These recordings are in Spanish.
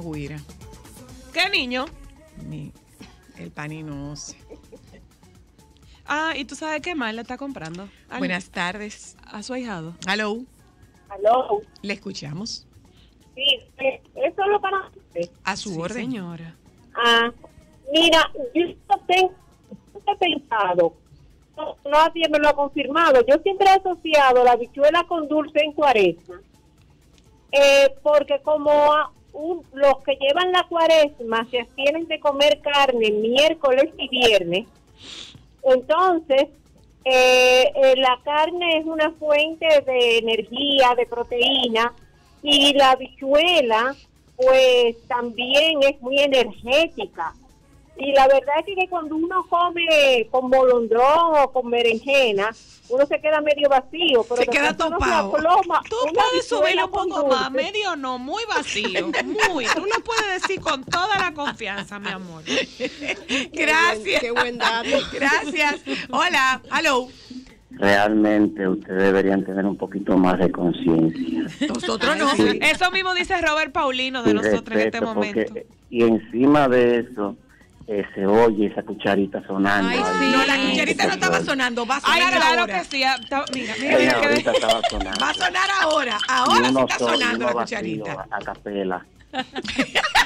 una guira. ¿Qué niño? Mi, el paninoce. Ah, ¿y tú sabes qué más le está comprando? Al- Buenas tardes. A su ahijado. Hello. Aló. Le escuchamos. Sí, eh, es solo para usted. A su Sí, orden. señora. Ah, mira, yo no tengo he pensado, no, nadie me lo ha confirmado. Yo siempre he asociado la bichuela con dulce en cuaresma, eh, porque como a- un- los que llevan la cuaresma se abstienen de comer carne miércoles y viernes, entonces eh, eh, la carne es una fuente de energía, de proteína, y la bichuela pues también es muy energética. Y la verdad es que cuando uno come con molondrón o con berenjena, uno se queda medio vacío. Pero Se queda topado. Tú puedes subirlo un poco dulce. más, medio no, muy vacío, muy. Tú lo puedes decir con toda la confianza, mi amor. Gracias. Qué buen dato. Gracias. Hola. Hello. Realmente ustedes deberían tener un poquito más de conciencia Nosotros no. Sí. Eso mismo dice Robert Paulino de y nosotros en este momento. porque y encima de eso eh, se oye esa cucharita sonando. Ay, ahí. sí. No, la cucharita no estaba sonando. Va a Ay, sonar claro ahora. que sí. está- Mira, mira, Ay, mira que ahorita estaba sonando. Va a sonar ahora. Ahora sí está sonando la cucharita. A, a capela.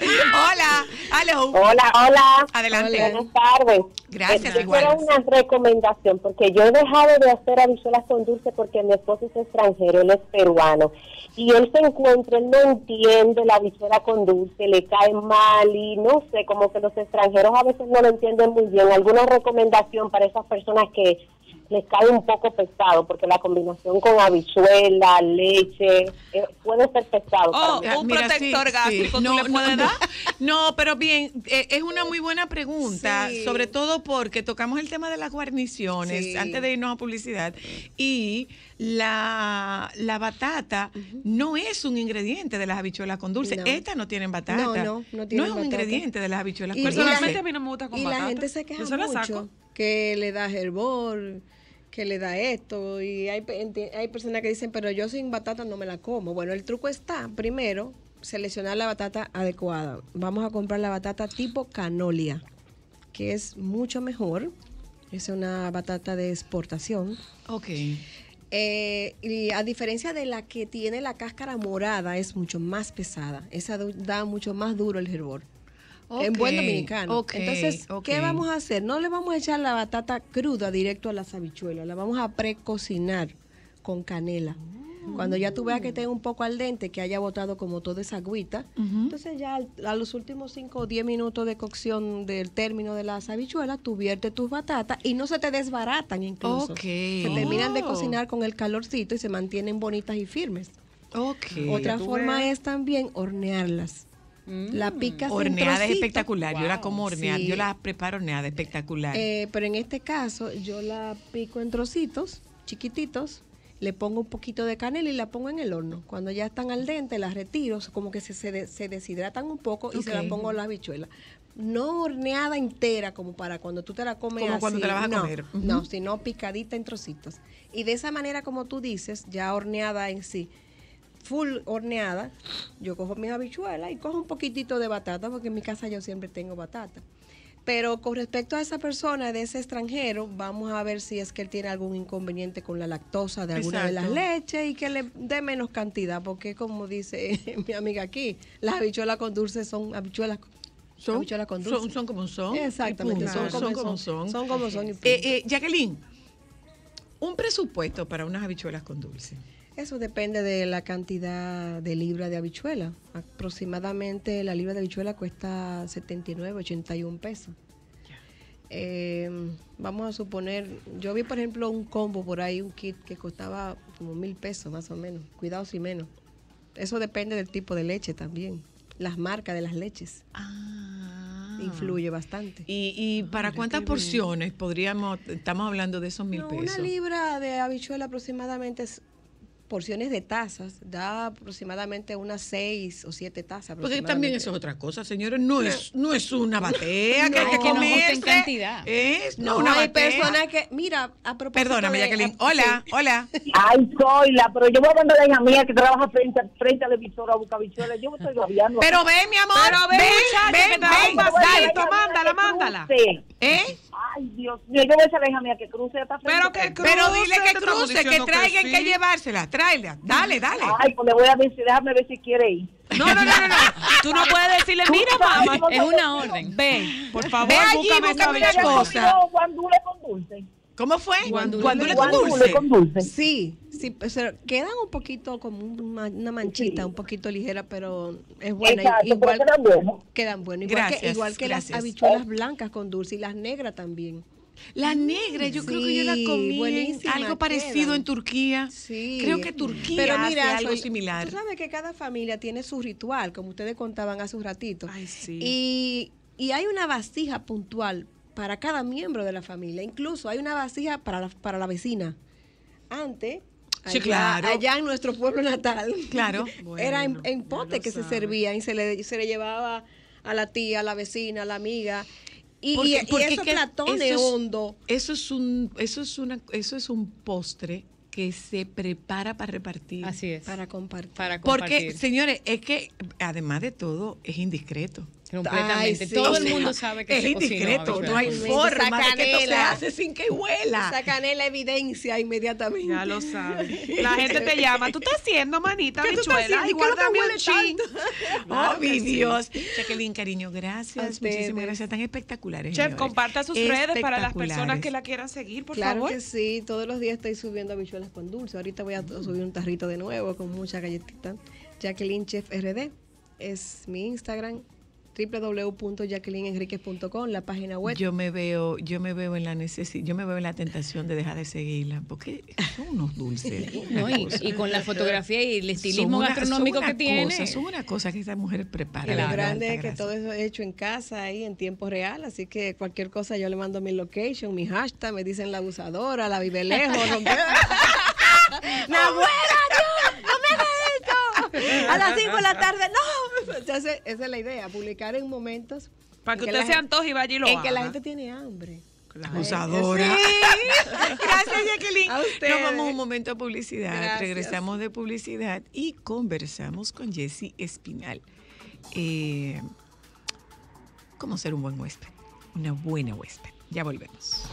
Hola. Hello. Hola, hola. Adelante. Buenas tardes. Gracias, Yo igual. quiero una recomendación, porque yo he dejado de hacer habichuelas con dulce porque mi esposo es extranjero, él es peruano. Y él se encuentra, él no entiende la habichuela con dulce, le cae mal y no sé, como que los extranjeros a veces no lo entienden muy bien. ¿Alguna recomendación para esas personas que les cae un poco pesado? Porque la combinación con habichuela, leche, eh, puede ser pesado. Oh, para mí. un protector gástrico, ¿tú le puedes no, dar? No, pero bien, eh, es una muy buena pregunta, Sí. sobre todo porque tocamos el tema de las guarniciones Sí. antes de irnos a publicidad y la, la batata no es un ingrediente de las habichuelas con dulce. No. Estas no tienen batata. No, no, no tienen es un ingrediente de las habichuelas con y Personalmente dulce. a mí no me gusta con y batata. la gente se queja Yo se la mucho saco. Que le da hervor, que le da esto y hay, hay personas que dicen, pero yo sin batata no me la como. Bueno, el truco está, primero, seleccionar la batata adecuada. Vamos a comprar la batata tipo canolia, que es mucho mejor. Es una batata de exportación. Ok. Eh, y a diferencia de la que tiene la cáscara morada, es mucho más pesada. Esa da mucho más duro el hervor. En buen dominicano. Entonces, ¿qué vamos a hacer? No le vamos a echar la batata cruda directo a las habichuelas, la vamos a precocinar con canela. Cuando ya tú veas que esté un poco al dente, que haya botado como toda esa agüita, entonces ya a los últimos 5 o 10 minutos de cocción del término de las habichuelas, tú viertes tus batatas y no se te desbaratan incluso. Ok. Se terminan de Oh. cocinar con el calorcito y se mantienen bonitas y firmes. Ok. Otra forma ves. es también hornearlas. La picas Horneada es espectacular. Yo la como horneada. Sí. Yo la preparo horneada espectacular. Eh, pero en este caso yo la pico en trocitos chiquititos, le pongo un poquito de canela y la pongo en el horno. Cuando ya están al dente, las retiro, como que se, se, de- se deshidratan un poco y se las pongo en la habichuela. No horneada entera como para cuando tú te la comes Como cuando así, te la vas a no, comer. Ujú. No, sino picadita en trocitos. Y de esa manera como tú dices, ya horneada en sí, full horneada, yo cojo mis habichuelas y cojo un poquitito de batata, porque en mi casa yo siempre tengo batata. Pero con respecto a esa persona, de ese extranjero, vamos a ver si es que él tiene algún inconveniente con la lactosa de alguna de las leches y que le dé menos cantidad, porque como dice mi amiga aquí, las habichuelas con dulce son habichuelas, son, habichuelas con dulce. son, son como son. Exactamente, son como como son. son. Como son y. Eh, eh, Jacqueline, un presupuesto para unas habichuelas con dulce. Eso depende de la cantidad de libra de habichuela. Aproximadamente la libra de habichuela cuesta 79, 81 pesos. Eh, vamos a suponer, yo vi por ejemplo un combo por ahí, un kit que costaba como mil pesos más o menos. Cuidado si menos. Eso depende del tipo de leche también. Las marcas de las leches Ah. influye bastante. ¿Y, y para cuántas porciones podríamos, estamos hablando de esos mil No, pesos? una libra de habichuela aproximadamente es porciones de tazas, da aproximadamente unas seis o siete tazas. Porque también eso es otra cosa, señores. No es, no es una batea que hay que no cantidad. Es no, No, una hay batea. personas que, mira, a propósito Perdóname, de- Jacqueline. a- Hola, hola. Ay, soy la, pero yo voy a mandar a la hija mía que trabaja frente, frente a Bucabichuela. Yo me estoy babiando. Pero ven, mi amor. Pero ven, ven, ven, mándala. Cruce. ¿Eh? Ay, Dios mío, yo voy a decir a la hija mía que cruce hasta frente. Pero que cruce, Pero dile que cruce, que que traigan que, sí. llevársela. Tráela. Dale, dale. Ay, pues le voy a decir, déjame ver si quiere ir. No, no, no, no, no. Tú no puedes decirle, mira, mamá, Es una orden. ven, por favor, Ve allí, búscame esa búscame una cosa. Guandule con dulce. ¿Cómo fue? Guandule. Guandule con dulce. con dulce. Sí, sí, pues, pero quedan un poquito como una manchita, un poquito ligera, pero es buena. Exacto, igual pero quedan buenos. quedan buenas. Igual que, Gracias, igual que las habichuelas blancas con dulce y las negras también. La negra, yo creo que yo la comí en algo parecido en Turquía. Sí. Creo que Turquía Pero hace mira, algo soy- similar. Tú sabes que cada familia tiene su ritual, como ustedes contaban hace un ratito. Ay, sí. Y, y hay una vasija puntual para cada miembro de la familia. Incluso hay una vasija para la, para la vecina. Antes, Sí, allá, claro. allá en nuestro pueblo natal, Claro. era en, en pote que se servía y se le, se le llevaba a la tía, a la vecina, a la amiga. Y, Porque- y- y porque esos que platones eso es- hondos. Eso es un, eso es una, eso es un postre que se prepara para repartir. Así es. Para compartir. Para Porque, compartir. señores, es que además de todo es indiscreto. Completamente. Ay, sí. Todo O el sea, mundo sabe que es se indiscreto, no hay forma de que esto se hace sin que huela. Esa canela evidencia inmediatamente. Ya lo sabes. La gente te llama. ¿Tú estás haciendo, manita, ¿Qué tú estás bichuela? ¿Y Igual qué no te dame un chin. Oh, Claro mi sí. Dios. Jacqueline, cariño, gracias. Muchísimas gracias. Tan espectaculares. Chef, señores. comparta sus redes para las personas que la quieran seguir, por claro favor. que sí, todos los días estoy subiendo habichuelas con dulce. Ahorita voy a subir un tarrito de nuevo con mucha galletita. Jacqueline Chef RD es mi Instagram www.jacquelineenriquez.com, la página web. Yo me veo, yo me veo en la necesidad, yo me veo en la tentación de dejar de seguirla, porque son unos dulces. No, y, con la fotografía y el estilismo una- gastronómico que tiene. cosa, son una cosa que esta mujer prepara. Y lo grande es que grasa. todo eso es hecho en casa, ahí en tiempo real, así que cualquier cosa yo le mando mi location, mi hashtag, me dicen la abusadora, la vive lejos. no me- ¡Nahuera, no! ¡No me hagas esto! A las 5 de la tarde, ¡no! Entonces, esa es la idea, publicar en momentos Para que que usted se antoje y vaya y lo en que la gente tiene hambre. Claro. Abusadora. Gracias, Jacqueline. A ustedes. Nos vamos a un momento de publicidad. Gracias. Regresamos de publicidad y conversamos con Jessie Espinal. Eh, ¿Cómo ser un buen huésped? Una buena huésped. Ya volvemos.